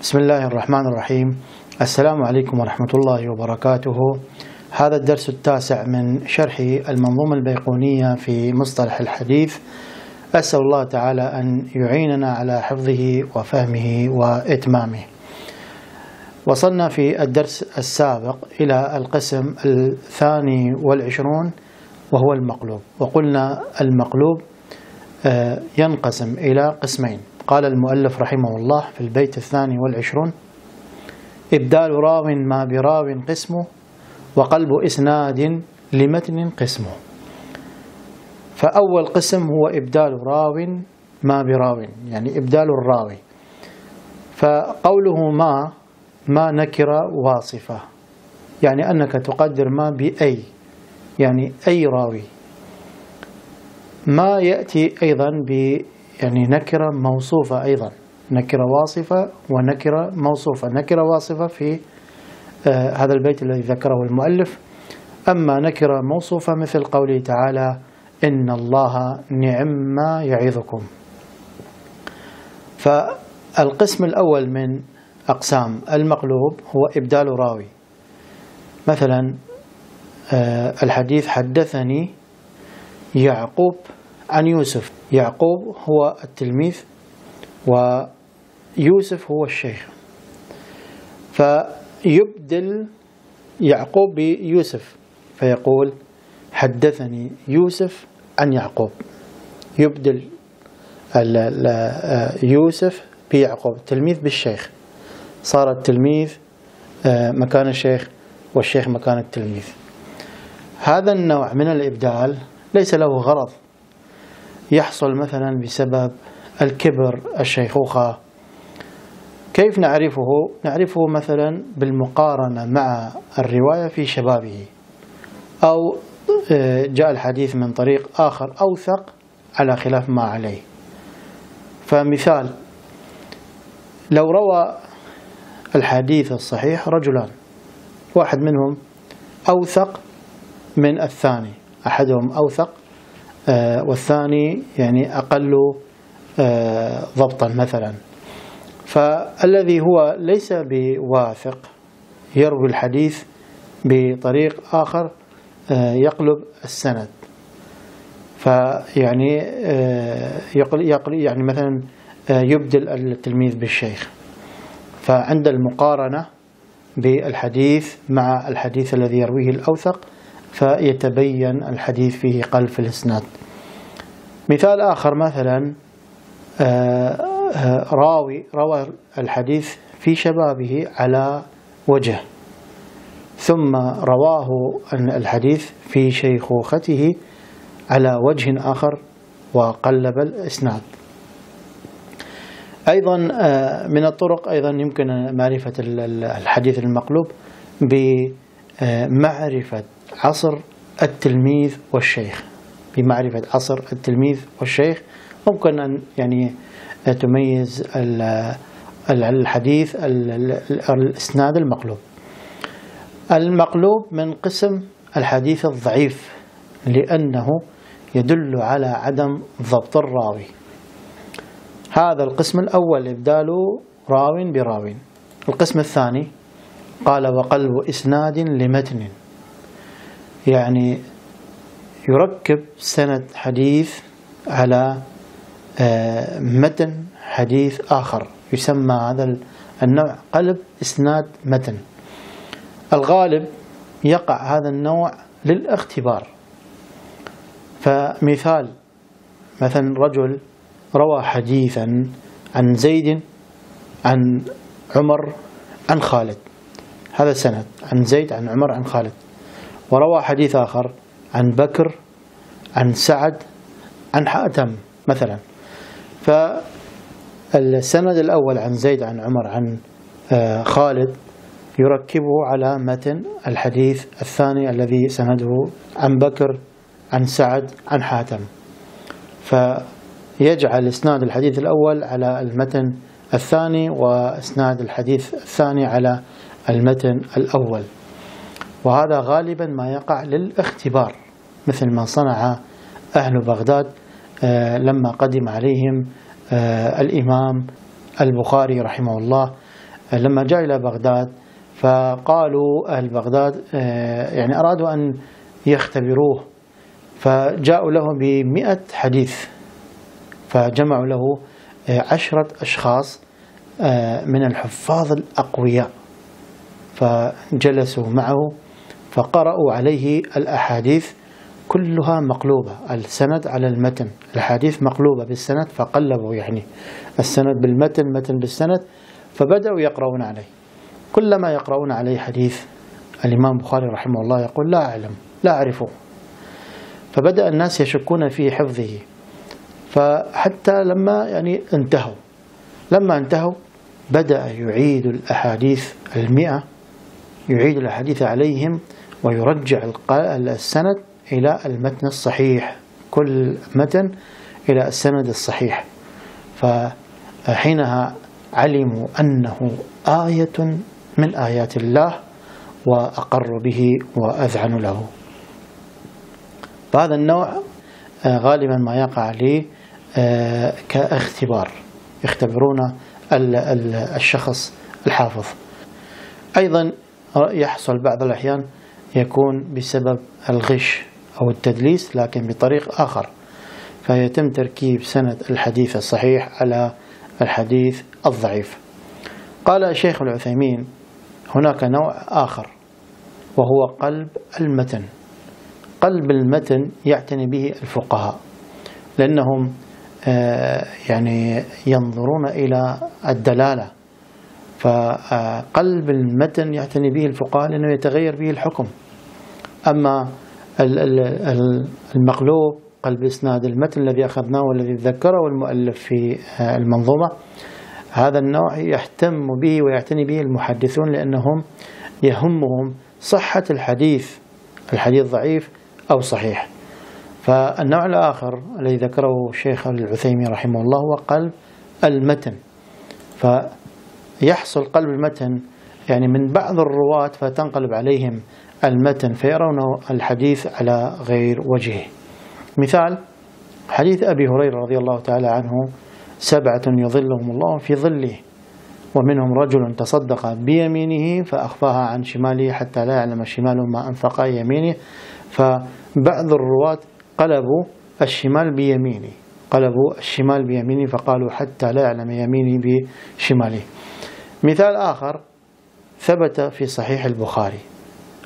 بسم الله الرحمن الرحيم السلام عليكم ورحمة الله وبركاته هذا الدرس التاسع من شرح المنظومة البيقونية في مصطلح الحديث أسأل الله تعالى أن يعيننا على حفظه وفهمه وإتمامه وصلنا في الدرس السابق إلى القسم الثاني والعشرون وهو المقلوب وقلنا المقلوب ينقسم إلى قسمين قال المؤلف رحمه الله في البيت الثاني والعشرون إبدال راو ما براو قسمه وقلب إسناد لمتن قسمه. فأول قسم هو إبدال راو ما براو يعني إبدال الراوي. فقوله ما ما نكرة واصفة يعني أنك تقدر ما بأي يعني أي راوي. ما يأتي أيضا ب يعني نكرة موصوفة أيضا. نكرة واصفة ونكرة موصوفة. نكرة واصفة في آه هذا البيت الذي ذكره المؤلف. أما نكرة موصوفة مثل قوله تعالى إن الله نعم ما يعظكم. فالقسم الأول من أقسام المقلوب هو إبدال راوي. مثلا آه الحديث حدثني يعقوب عن يوسف. يعقوب هو التلميذ ويوسف هو الشيخ. فيبدل يعقوب بيوسف فيقول حدثني يوسف عن يعقوب. يبدل يوسف بيعقوب التلميذ بالشيخ. صار التلميذ مكان الشيخ والشيخ مكان التلميذ. هذا النوع من الإبدال ليس له غرض. يحصل مثلا بسبب الكبر الشيخوخة كيف نعرفه؟ نعرفه مثلا بالمقارنة مع الرواية في شبابه أو جاء الحديث من طريق آخر أوثق على خلاف ما عليه فمثال لو روى الحديث الصحيح رجلان واحد منهم أوثق من الثاني أحدهم أوثق والثاني يعني أقل ضبطا مثلا. فالذي هو ليس بواثق يروي الحديث بطريق آخر يقلب السند. فيعني يعني مثلا يبدل التلميذ بالشيخ. فعند المقارنة بالحديث مع الحديث الذي يرويه الأوثق فيتبين الحديث فيه قلب في الإسناد. مثال آخر مثلا راوي روى الحديث في شبابه على وجه ثم رواه الحديث في شيخوخته على وجه آخر وقلب الإسناد. أيضا من الطرق أيضا يمكن معرفة الحديث المقلوب بمعرفة عصر التلميذ والشيخ. بمعرفة عصر التلميذ والشيخ ممكن أن يعني تميز الحديث الإسناد المقلوب. المقلوب من قسم الحديث الضعيف لأنه يدل على عدم ضبط الراوي. هذا القسم الأول إبدال راو براو القسم الثاني قال وقلب إسناد لمتن. يعني يركب سند حديث على متن حديث آخر. يسمى هذا النوع قلب إسناد متن. الغالب يقع هذا النوع للاختبار. فمثال مثلا رجل روى حديثا عن زيد عن عمر عن خالد. هذا سند. عن زيد عن عمر عن خالد. وروى حديث آخر عن بكر عن سعد عن حاتم مثلا. فالسند الأول عن زيد عن عمر عن خالد يركبه على متن الحديث الثاني الذي سنده عن بكر عن سعد عن حاتم. فيجعل إسناد الحديث الأول على المتن الثاني وإسناد الحديث الثاني على المتن الأول. وهذا غالبا ما يقع للاختبار مثل ما صنع أهل بغداد لما قدم عليهم الإمام البخاري رحمه الله لما جاء إلى بغداد فقالوا أهل بغداد يعني أرادوا أن يختبروه فجاءوا له بمئة حديث فجمعوا له عشرة أشخاص من الحفاظ الأقوياء فجلسوا معه فقرأوا عليه الأحاديث كلها مقلوبة. السند على المتن. الحديث مقلوبة بالسند فقلبوا يعني السند بالمتن متن بالسند فبدأوا يقرؤون عليه. كلما يقرؤون عليه حديث الإمام البخاري رحمه الله يقول لا أعلم لا أعرفه. فبدأ الناس يشكون في حفظه. فحتى لما يعني انتهوا لما انتهوا بدأ يعيد الأحاديث المئة يعيد الحديث عليهم ويرجع السند إلى المتن الصحيح. كل متن إلى السند الصحيح. فحينها علموا أنه آية من آيات الله وأقروا به وأذعنوا له. فهذا النوع آه، غالبا ما يقع عليه آه، كاختبار. يختبرون الشخص الحافظ. أيضا يحصل بعض الأحيان يكون بسبب الغش أو التدليس لكن بطريق آخر. فيتم تركيب سند الحديث الصحيح على الحديث الضعيف. قال الشيخ العثيمين هناك نوع آخر وهو قلب المتن. قلب المتن يعتني به الفقهاء لأنهم آه، يعني ينظرون إلى الدلالة. فقلب المتن يعتني به الفقهاء لأنه يتغير به الحكم. أما المقلوب قلب إسناد المتن الذي أخذناه والذي ذكره المؤلف في آه، المنظومة هذا النوع يهتم به ويعتني به المحدثون لأنهم يهمهم صحة الحديث الحديث ضعيف أو صحيح. فالنوع الآخر الذي ذكره الشيخ العثيمي رحمه الله هو قلب المتن. فيحصل قلب المتن يعني من بعض الرواة فتنقلب عليهم المتن فيرون الحديث على غير وجهه. مثال حديث أبي هريرة رضي الله تعالى عنه سبعة يظلهم الله في ظله ومنهم رجل تصدق بيمينه فأخفاها عن شماله حتى لا يعلم شماله ما أنفق يمينه. فبعض الرواة قلبوا الشمال بيمينه قلبوا الشمال بيمينه فقالوا حتى لا يعلم يمينه بشماله. مثال آخر ثبت في صحيح البخاري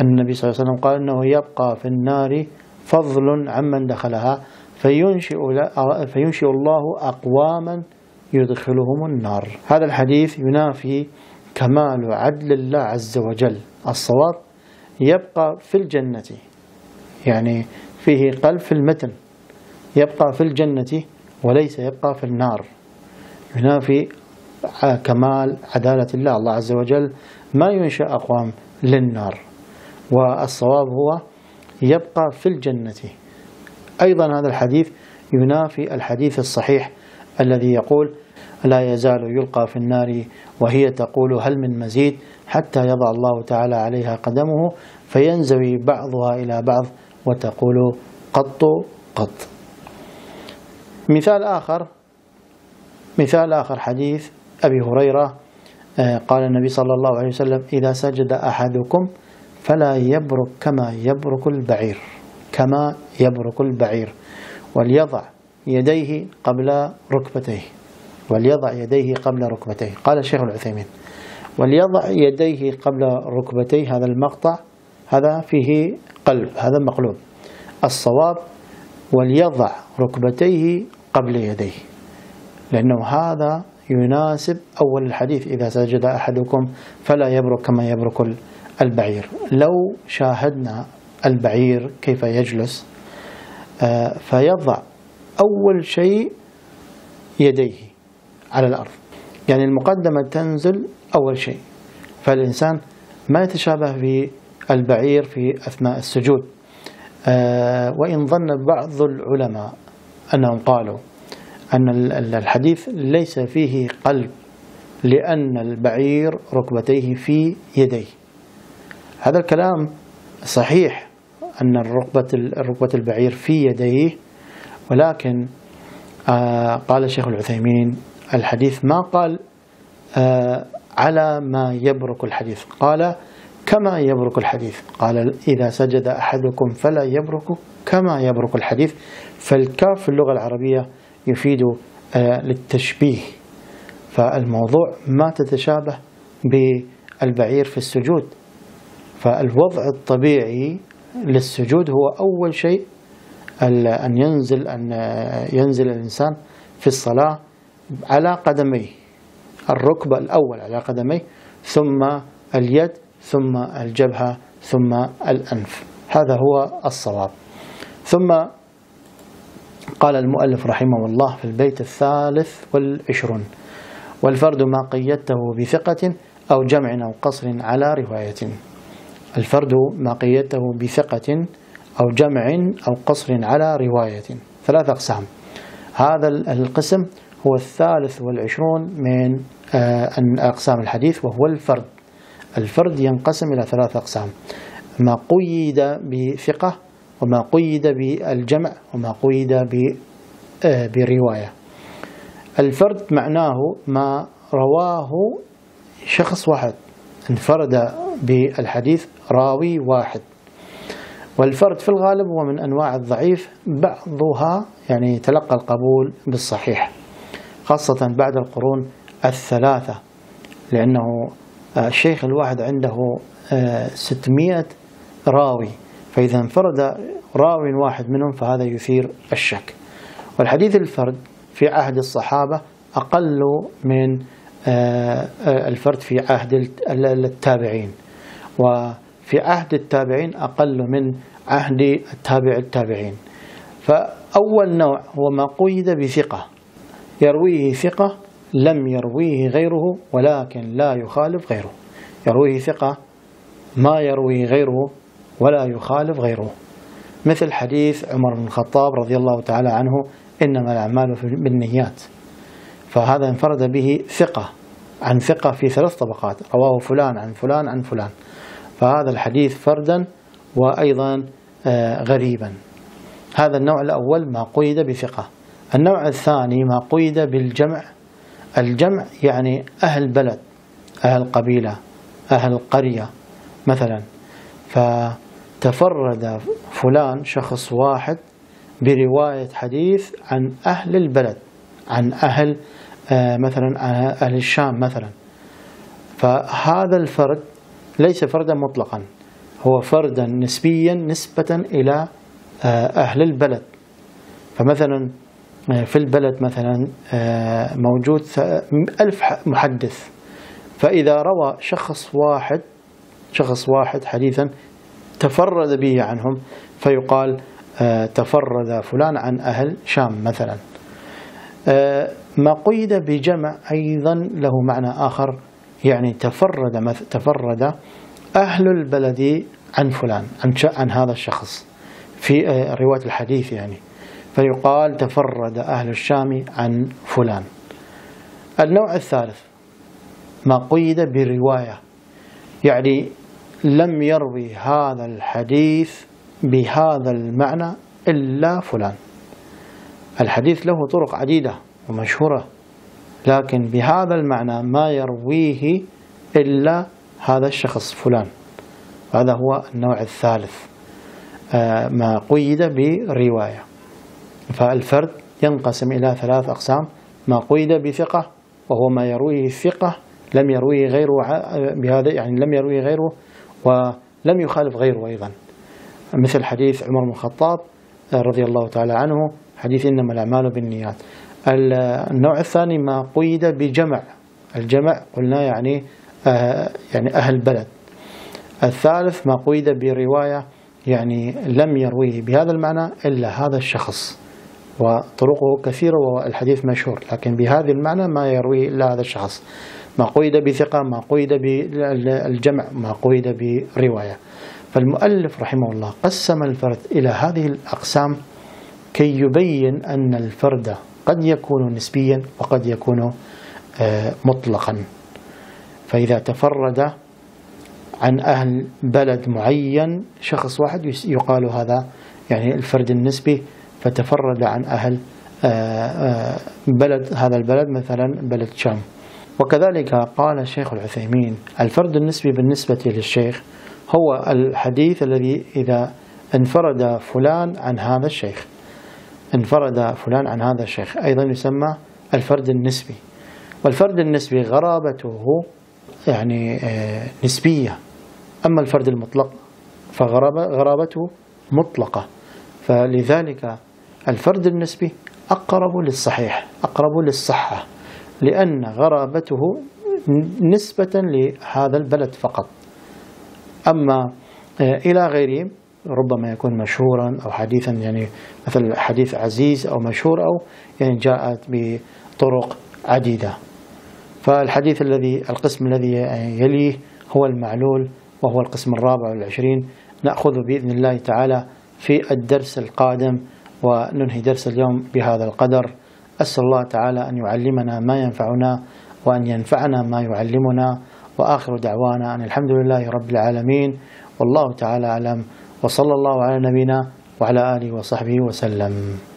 أن النبي صلى الله عليه وسلم قال أنه يبقى في النار فضل عمن دخلها فينشئ, فينشئ الله أقواما يدخلهم النار. هذا الحديث ينافي كمال عدل الله عز وجل. الصواب يبقى في الجنة يعني فيه قلب في المتن يبقى في الجنة وليس يبقى في النار. ينافي كمال عدالة الله. الله عز وجل ما ينشأ أقوام للنار والصواب هو يبقى في الجنة. أيضا هذا الحديث ينافي الحديث الصحيح الذي يقول لا يزال يلقى في النار وهي تقول هل من مزيد؟ حتى يضع الله تعالى عليها قدمه فينزوي بعضها إلى بعض وتقول قط قط. مثال آخر مثال آخر حديث أبي هريرة آه، قال النبي صلى الله عليه وسلم إذا سجد أحدكم فلا يبرك كما يبرك البعير. كما يبرك البعير. وليضع يديه قبل ركبتيه. وليضع يديه قبل ركبتيه. قال الشيخ العثيمين. وليضع يديه قبل ركبتيه. هذا المقطع هذا فيه قلب هذا مقلوب. الصواب وليضع ركبتيه قبل يديه. لأنه هذا يناسب أول الحديث إذا سجد أحدكم فلا يبرك كما يبرك البعير. لو شاهدنا البعير كيف يجلس آه، فيضع أول شيء يديه على الأرض. يعني المقدمة تنزل أول شيء. فالإنسان ما يتشابه في البعير في أثناء السجود. آه، وإن ظن بعض العلماء أنهم قالوا أن الحديث ليس فيه قلب لأن البعير ركبتيه في يديه. هذا الكلام صحيح أن الركبة الركبة البعير في يديه ولكن آه قال الشيخ العثيمين الحديث ما قال آه على ما يبرك الحديث. قال كما يبرك الحديث. قال إذا سجد أحدكم فلا يبرك كما يبرك الحديث. فالكاف في اللغة العربية يفيد آه، للتشبيه. فالموضوع ما تتشابه بالبعير في السجود. فالوضع الطبيعي للسجود هو أول شيء أن ينزل أن ينزل الإنسان في الصلاة على قدميه. الركبة الأول على قدميه ثم اليد ثم الجبهة ثم الأنف. هذا هو الصواب. ثم قال المؤلف رحمه الله في البيت الثالث والعشرون والفرد ما قيدته بثقة أو جمع أو قصر على رواية. الفرد ما قيدته بثقة أو جمع أو قصر على رواية. ثلاث أقسام. هذا القسم هو الثالث والعشرون من آه، أقسام الحديث وهو الفرد. الفرد ينقسم إلى ثلاث أقسام. ما قيد بثقة وما قيد بالجمع وما قيد آه، برواية الفرد معناه ما رواه شخص واحد انفرد بالحديث راوي واحد. والفرد في الغالب هو من أنواع الضعيف بعضها يعني تلقى القبول بالصحيح خاصة بعد القرون الثلاثة لأنه الشيخ الواحد عنده 600 راوي. فإذا انفرد راوي واحد منهم فهذا يثير الشك. والحديث الفرد في عهد الصحابة أقل من آه، آه، الفرد في عهد التابعين. وفي عهد التابعين أقل من عهد التابع التابعين. فأول نوع هو ما قيد بثقة. يرويه ثقة لم يرويه غيره ولكن لا يخالف غيره. يرويه ثقة ما يرويه غيره ولا يخالف غيره. مثل حديث عمر بن الخطاب رضي الله تعالى عنه إنما الأعمال بالنيات. فهذا انفرد به ثقة عن ثقة في ثلاث طبقات رواه فلان عن فلان عن فلان. فهذا الحديث فردا وأيضا آه، غريبا. هذا النوع الأول ما قيد بثقة. النوع الثاني ما قيد بالجمع. الجمع يعني أهل بلد أهل قبيلة أهل قرية مثلا. فتفرد فلان شخص واحد برواية حديث عن أهل البلد عن أهل آه، مثلا أهل الشام مثلا. فهذا الفرد ليس فردا مطلقا هو فردا نسبيا نسبة إلى آه، أهل البلد. فمثلا آه، في البلد مثلا موجود ألف محدث. فإذا روى شخص واحد شخص واحد حديثا تفرد به عنهم فيقال تفرد فلان عن أهل شام مثلا. ما قيد بجمع أيضا له معنى آخر يعني تفرد تفرد أهل البلد عن فلان عن, عن هذا الشخص. في آه، رواية الحديث يعني. فيقال تفرد أهل الشام عن فلان. النوع الثالث ما قيد برواية. يعني لم يروي هذا الحديث بهذا المعنى إلا فلان. الحديث له طرق عديدة ومشهورة لكن بهذا المعنى ما يرويه إلا هذا الشخص فلان. هذا هو النوع الثالث آه، ما قيد برواية. فالفرد ينقسم إلى ثلاث أقسام ما قيد بثقة وهو ما يرويه الثقة لم يرويه غيره بهذا يعني لم يرويه غيره ولم يخالف غيره أيضا. مثل حديث عمر بن الخطاب رضي الله تعالى عنه حديث إنما الأعمال بالنيات. النوع الثاني ما قيد بجمع. الجمع قلنا يعني آه، يعني أهل بلد. الثالث ما قيد برواية يعني لم يرويه بهذا المعنى إلا هذا الشخص. وطرقه كثيرة والحديث مشهور لكن بهذا المعنى ما يرويه إلا هذا الشخص. ما قيد بثقة ما قيد بالجمع ما قيد برواية. فالمؤلف رحمه الله قسم الفرد إلى هذه الأقسام كي يبين أن الفرد قد يكون نسبيا وقد يكون آه، مطلقا. فإذا تفرد عن أهل بلد معين شخص واحد يقال هذا يعني الفرد النسبي فتفرد عن أهل آه، آه، بلد هذا البلد مثلا بلد شام. وكذلك قال الشيخ العثيمين الفرد النسبي بالنسبة للشيخ هو الحديث الذي إذا انفرد فلان عن هذا الشيخ. انفرد فلان عن هذا الشيخ. أيضا يسمى الفرد النسبي. والفرد النسبي غرابته يعني آه، نسبية. أما الفرد المطلق فغرابته مطلقة. فلذلك الفرد النسبي أقرب للصحيح أقرب للصحة. لأن غرابته نسبة لهذا البلد فقط. أما آه، إلى غيره ربما يكون مشهورا أو حديثا يعني مثل حديث عزيز أو مشهور أو يعني جاءت بطرق عديدة. فالحديث الذي القسم الذي يليه هو المعلول وهو القسم الرابع والعشرين. نأخذ بإذن الله تعالى في الدرس القادم وننهي درس اليوم بهذا القدر. أسأل الله تعالى أن يعلمنا ما ينفعنا وأن ينفعنا ما يعلمنا. وآخر دعوانا أن الحمد لله رب العالمين. والله تعالى أعلم. وصلى الله على نبينا وعلى آله وصحبه وسلم.